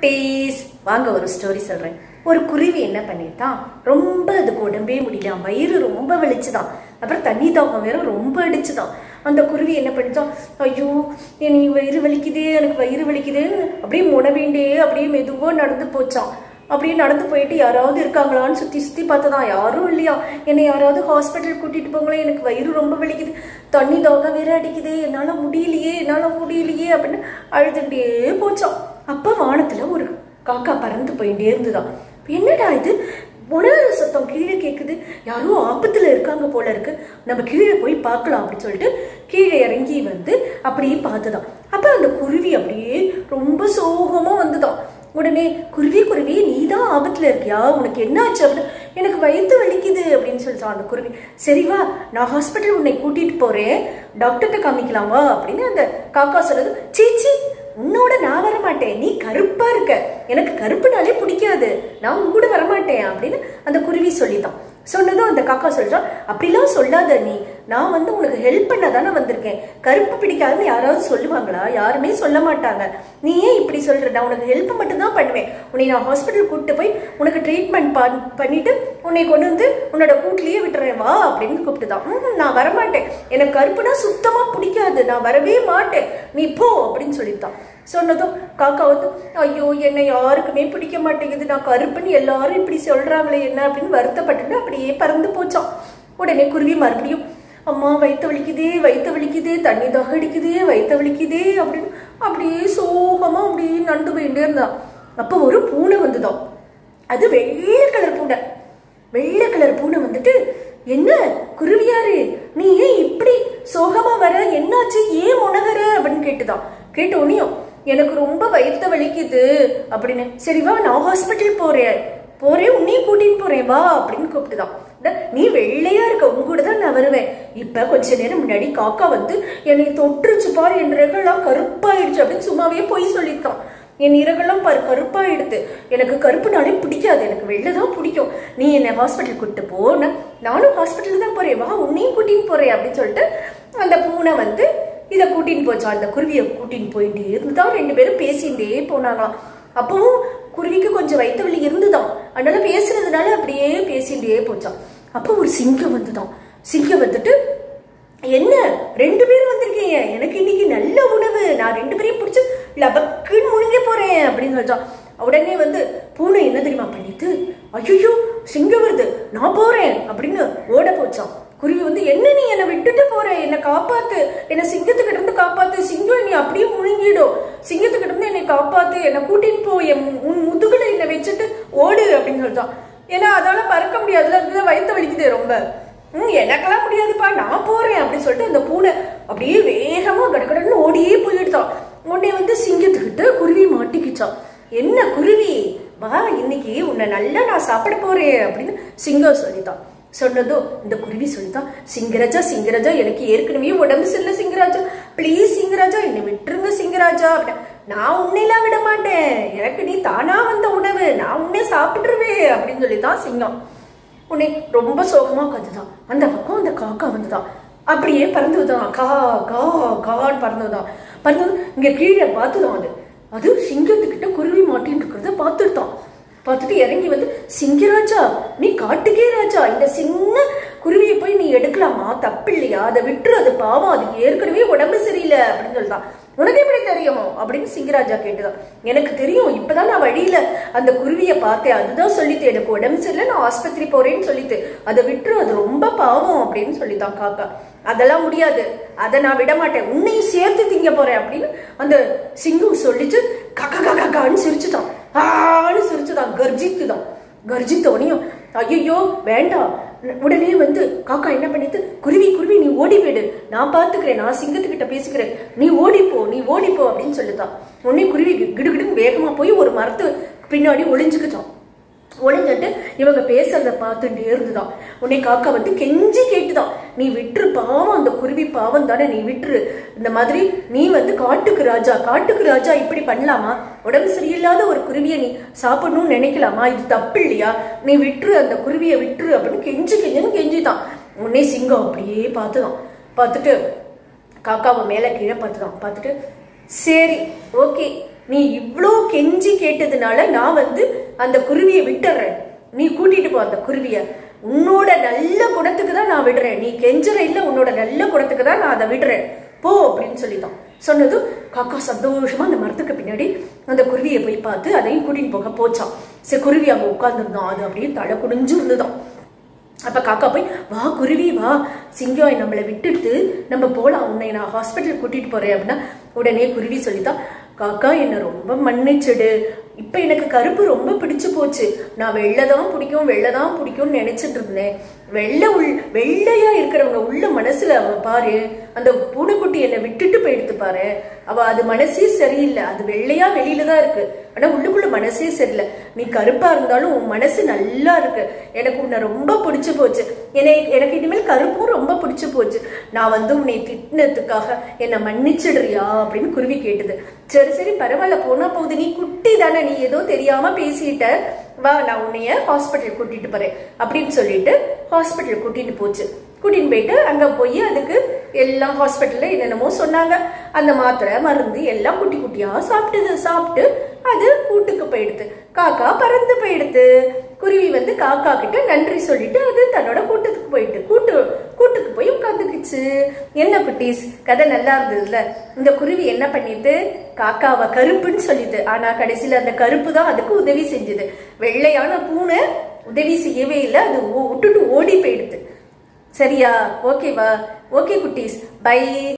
குட்டீஸ் வாங்க ஒரு ஸ்டோரி சொல்கிறேன் ஒரு குருவி என்ன பண்ணிட்டான் ரொம்ப அதுக்கு உடம்பே முடியல. வயிறு ரொம்ப வலிச்சுதான். அப்புறம் தண்ணி தாகம் வேற ரொம்ப அடிச்சுதான். அந்த குருவி என்ன பண்ணிச்சான் ஐயோ எனக்கு வயிறு வலிக்குது எனக்கு வயிறு வலிக்குது அப்படியே முனவேண்டே அப்படியே மெதுவாக நடந்து போச்சான். அப்படியே நடந்து போயிட்டு யாராவது இருக்காங்களான்னு சுற்றி சுற்றி பார்த்ததான். யாரும் இல்லையா? என்னை யாராவது ஹாஸ்பிட்டல் கூட்டிகிட்டு போங்களேன் எனக்கு வயிறு ரொம்ப வலிக்குது. தண்ணி தாகம் வேற அடிக்குது என்னால் முடியலையே என்னால் முடியலையே அப்படின்னு அழுதுகிட்டே போச்சான். அப்போ வானத்தில் ஒரு காக்கா பறந்து போயிட்டே இருந்துதான். என்னடா இது? உணவு சத்தம் கீழே கேட்குது யாரோ ஆபத்தில் இருக்காங்க போல இருக்கு. நம்ம கீழே போய் பார்க்கலாம் அப்படின்னு சொல்லிட்டு கீழே இறங்கி வந்து அப்படியே பார்த்துதான். அப்போ அந்த குருவி அப்படியே ரொம்ப சோகமாக வந்துதான். உடனே குருவி குருவி நீ தான் ஆபத்தில் இருக்கியா? உனக்கு என்ன ஆச்சு அப்படின்னு எனக்கு வயிற்று வலிக்குது அப்படின்னு சொல்லிட்டான் அந்த குருவி. சரி வா நான் ஹாஸ்பிட்டல் உன்னை கூட்டிட்டு போறேன். டாக்டர்கிட்ட காமிக்கலாமா? அப்படின்னு அந்த காக்கா சொல்லுது. சீச்சி உன்னோட நான் வரமாட்டேன். நீ கருப்பா இருக்க. எனக்கு கருப்புனாலே பிடிக்காது. நான் உன் கூட வரமாட்டேன் அப்படின்னு அந்த குருவி சொல்லித்தான் சொன்னதும் அந்த காக்கா சொல்றான் அப்படிலாம் சொல்லாத நீ. நான் வந்து உனக்கு ஹெல்ப் பண்ண தானே வந்திருக்கேன். கருப்பு பிடிக்காதுன்னு யாராவது சொல்லுவாங்களா? யாருமே சொல்ல மாட்டாங்க. நீ ஏன் இப்படி சொல்ற? நான் உனக்கு ஹெல்ப் மட்டும்தான் பண்ணுவேன். உன்னை நான் ஹாஸ்பிட்டல் கூப்பிட்டு போய் உனக்கு ட்ரீட்மெண்ட் பண்ணிட்டு உன்னை கொண்டு வந்து உன்னோட கூட்டிலேயே விட்டுறேன். வா அப்படின்னு கூப்பிட்டுதான். "ம், நான் வரமாட்டேன். எனக்கு கருப்புனா சுத்தமா பிடிக்காது. நான் வரவே மாட்டேன். நீ போ அப்படின்னு சொல்லித்தான் சொன்னதும் காக்கா வந்து ஐயோ என்னை யாருக்குமே பிடிக்க மாட்டேங்குது. நான் கருப்புன்னு எல்லாரும் இப்படி சொல்றாங்களே என்ன? அப்படின்னு வருத்தப்பட்டுட்டு அப்படியே பறந்து போச்சான். உடனே குருவி மறுபடியும் அம்மா வயிற்று வலிக்குதே வயிற்று வலிக்குதே தண்ணி தக அடிக்குதே வயிற்று வலிக்குதே அப்படின்னு அப்படியே சோகமாக அப்படியே நண்டு போயிட்டே இருந்தான் அப்போ ஒரு பூனை வந்துதான். அது வெள்ளை கலர் பூனை. வெள்ளை கலர் பூனை வந்துட்டு என்ன குருவியாரு நீ ஏன் இப்படி சோகமா வர? என்னாச்சு? ஏன் உணகர அப்படின்னு கேட்டுதான். கேட்ட உடனேயும் எனக்கு ரொம்ப வயிற்று வலிக்குது அப்படின்னு. சரி வா நான் ஹாஸ்பிட்டல் போறேன். போறேன் உன்னையும் கூட்டின்னு போறேன் வா அப்படின்னு கூப்பிட்டுதான். இந்த, நீ வெள்ளையா இருக்க உங்க கூட தான் நான் வருவேன். இப்ப கொஞ்ச நேரம் முன்னாடி காக்கா வந்து என்னை தொற்றுச்சு பாரு என் இறகெல்லாம் கருப்பாயிடுச்சு அப்படின்னு சும்மாவே போய் சொல்லித்தான் என் இறகெல்லாம் பாரு கருப்பாயிடுது எனக்கு கருப்புனாலே பிடிக்காது எனக்கு வெள்ளை தான் பிடிக்கும். நீ என்னை ஹாஸ்பிட்டல் கூட்டு போன நானும் ஹாஸ்பிட்டல் தான் போறேன். வா உன்னையும் கூட்டின்னு போறேன் அப்படின்னு சொல்லிட்டு அந்த பூனை வந்து இதை கூட்டின்னு போச்சான் அந்த குருவியை கூட்டின்னு போயிட்டு இருந்துதான் ரெண்டு பேரும் பேசிட்டே போனாங்களாம். அப்பவும் குருவிக்கு கொஞ்சம் வயிற்று வலி இருந்துதான் அதனால பேசுறதுனால அப்படியே பேசிட்டே போச்சான் அப்போ ஒரு சிங்கம் வந்துதான் சிங்கம் வந்துட்டு என்ன? ரெண்டு பேரும் வந்திருக்கீங்க. எனக்கு இன்னைக்கு நல்ல உணவு. நான் ரெண்டு பேரையும் பிடிச்சி லபக்குன்னு முழுங்க போறேன். அப்படின்னு சொல்லிட்டான். உடனே வந்து பூனை என்ன தெரியுமா பண்ணிட்டு ஐயோ சிங்கம் வருது. நான் போறேன். அப்படின்னு ஓட போச்சான் குருவி வந்து என்ன நீ என்னை விட்டுட்டு போற? என்னை காப்பாத்து. என்னை சிங்கத்துக்கிட்ட இருந்து காப்பாத்து. சிங்கம் நீ அப்படியே முழுங்கிடும் சிங்கத்துக்கிட்ட என்னை காப்பாத்து என்னை கூட்டின்னு போ என் உன் முதுகுல என்னை வச்சுட்டு ஓடு அப்படின்னு சொல்லிட்டான். ஏன்னா அதால பறக்க முடியாதுல அதுதான் வயிற்று வலிக்குது ரொம்ப. ம் எனக்கெல்லாம் முடியாதுப்பா நான் போறேன் அப்படின்னு சொல்லிட்டு அந்த பூனை அப்படியே வேகமா கடக்கடன்னு ஓடியே போயிடுதான். உடனே வந்து சிங்கத்துக்கிட்ட குருவி மாட்டிக்கிச்சான் என்ன குருவி? வா இன்னைக்கு உன்னை நல்லா நான் சாப்பிட போறேன் அப்படின்னு சிங்கம் சொல்லித்தான் சொன்னதோ இந்த குருவி சொல்லித்தான் சிங்கராஜா சிங்கராஜா எனக்கு ஏற்கனவே உடம்பு சரியில்லை சிங்கராஜா. ப்ளீஸ் சிங்கராஜா என்னை விட்டுருங்க சிங்கராஜா. அப்படின்னு நான் உன்னையெல்லாம் விட மாட்டேன். எனக்கு நீ தானா வந்த உணவு. நான் உன்னே சாப்பிட்டுருவேன் அப்படின்னு சொல்லித்தான் சிங்கம். உன்னை ரொம்ப சோகமா கத்துதான். அந்த பக்கம் அந்த காக்கா வந்துதான். அப்படியே பறந்து வந்தான் கா கா கான்னு பறந்து வந்தான் பறந்து இங்க கீழே பார்த்துதான் அது. அது சிங்கத்துக்கிட்ட குருவி மாட்டின்னு இருக்கிறத பார்த்துட்டான். பார்த்துட்டு இறங்கி வந்து சிங்கராஜா நீ காட்டுக்கே ராஜா. இந்த சின்ன குருவியை போய் நீ எடுக்கலாமா? தப்பு இல்லையா அதை விட்டுரு. அது பாவம். அது ஏற்கனவே உடம்பு சரியில்லை. அப்படின்னு சொல்லிட்டான் உனக்கு எப்படி தெரியும்? அப்படின்னு சிங்கராஜா கேட்டுதான் எனக்கு தெரியும் இப்பதான் நான் வழியில அந்த குருவியை பார்த்தேன். அதுதான் சொல்லித்து எனக்கு உடம்பு சரியில்லை நான் ஆஸ்பத்திரி போறேன்னு சொல்லிட்டு. அதை விட்டுரு அது ரொம்ப பாவம் அப்படின்னு சொல்லித்தான் காக்கா. அதெல்லாம் முடியாது. அதை நான் விட மாட்டேன். உன்னையும் சேர்த்து திங்க போறேன் அப்படின்னு அந்த சிங்கம் சொல்லிட்டு கக்கா கக்கா கக்கான்னு சிரிச்சுட்டான் ஆன்னு சிரிச்சுதான் கர்ஜித்துதான். கர்ஜித்தோனையும் ஐயோ வேண்டாம். உடனே வந்து காக்கா என்ன பண்ணிட்டு குருவி ஓடிவிடு. நான் பார்த்துக்கிறேன் நான் சிங்கத்துக்கிட்ட பேசுகிறேன். நீ ஓடிப்போ நீ ஓடிப்போ அப்படின்னு சொல்லிட்டான் உடனே குருவி கிடுகிடுன்னு வேகமா போய் ஒரு மரத்து பின்னாடி ஒளிஞ்சுக்கிட்டான் ஒளிஞ்சிட்டு இவங்க பேசுறத பார்த்துட்டே இருந்துதான். உன்னை காக்கா வந்து கெஞ்சி கேட்டுதான். நீ விட்டுரு பாவம் அந்த குருவி பாவம் தானே நீ விட்டுரு. இந்த மாதிரி நீ வந்து காட்டுக்கு ராஜா காட்டுக்கு ராஜா இப்படி பண்ணலாமா? உடம்பு சரியில்லாத ஒரு குருவியை நீ சாப்பிடணும்னு நினைக்கலாமா? இது தப்பு இல்லையா? நீ விட்டுரு அந்த குருவியை விட்டுரு அப்படின்னு கெஞ்சி கெஞ்சுன்னு கெஞ்சிதான். உடனே சிங்கம் அப்படியே பார்த்துதான். பார்த்துட்டு காக்காவை மேலே கீழே பார்த்துதான். பார்த்துட்டு சரி ஓகே. நீ இவ்வளோ கெஞ்சி கேட்டதுனால நான் வந்து அந்த குருவியை விட்டுறேன். நீ கூட்டிட்டு போ அந்த குருவியை. உன்னோட நல்ல குணத்துக்கு தான் நான் விடுறேன். நீ கெஞ்சுற இல்லை உன்னோட நல்ல குணத்துக்கு தான் நான் அதை விடுறேன். போ அப்படின்னு சொல்லிட்டான் சொன்னதும் காக்கா சந்தோஷமா அந்த மரத்துக்கு பின்னாடி அந்த குருவியை போய் பார்த்து அதையும் கூட்டிட்டு போக போச்சான் சரி குருவி அங்கே உட்காந்துருந்தோம் அது அப்படியே தலை குடிஞ்சு இருந்துதான். அப்போ காக்கா போய் வா குருவி வா. சிங்கம் நம்மளை விட்டுட்டு நம்ம போகலாம் உன்னை நான் ஹாஸ்பிட்டல் கூட்டிட்டு போறேன். அப்படின்னா உடனே குருவி சொல்லித்தான் காக்கா என்னை ரொம்ப மன்னிச்சிடு. இப்ப எனக்கு கருப்பு ரொம்ப பிடிச்சு போச்சு. நான் வெள்ளை தான் பிடிக்கும் வெள்ளை தான் பிடிக்கும்னு நினைச்சிட்டு இருந்தேன். வெள்ளை உள் வெள்ளையா இருக்கிறவங்க உள்ள மனசுல அவ பாரு அந்த பூனைக்குட்டி என்னை விட்டுட்டு போயிடுத்து பாரு. அவ அது மனசே சரியில்லை. அது வெள்ளையா வெளியில தான் இருக்கு. ஆனா உள்ளுக்குள்ள மனசே சரியில்லை. நீ கருப்பா இருந்தாலும் உன் மனசு நல்லா இருக்கு. எனக்கு உன்னை ரொம்ப பிடிச்சு போச்சு. என்னை எனக்கு இனிமேல் கருப்பும் ரொம்ப பிடிச்சு போச்சு. நான் வந்து உன்னை திட்டினதுக்காக என்னை மன்னிச்சிடுறியா அப்படின்னு குருவி கேட்டது. சரி சரி பரவாயில்ல. போனா போகுது. நீ குட்டி தானே. நீ ஏதோ தெரியாம பேசிட்ட. வா நான் உன்னைய ஹாஸ்பிட்டல் கூட்டிட்டு போறேன் அப்படின்னு சொல்லிட்டு ஹாஸ்பிட்டல் கூட்டிட்டு போச்சு. கூட்டின்னு போயிட்டு அங்கே போய் அதுக்கு எல்லாம் ஹாஸ்பிட்டலில் என்னென்னமோ சொன்னாங்க. அந்த மாத்திரை மருந்து எல்லாம் குட்டி குட்டியாக சாப்பிட்டுது சாப்பிட்டு அது கூட்டுக்கு போயிடுது. காக்கா பறந்து போயிடுது. குருவி வந்து காக்கா கிட்ட நன்றி சொல்லிட்டு அது தன்னோட கூட்டத்துக்கு போயிட்டு கூட்டு கூட்டுக்கு போய் உட்காந்துக்குச்சு. என்ன குட்டீஸ் கதை நல்லா இருந்ததுல இந்த குருவி என்ன பண்ணிட்டு காக்காவை கருப்புன்னு சொல்லிது ஆனா கடைசியில அந்த கருப்பு தான் அதுக்கு உதவி செஞ்சது. வெள்ளையான பூனை உதவி செய்யவே இல்லை அது ஓ- விட்டுட்டு ஓடி போயிடுது. சரியா? ஓகேவா ஓகே குட்டீஸ். பை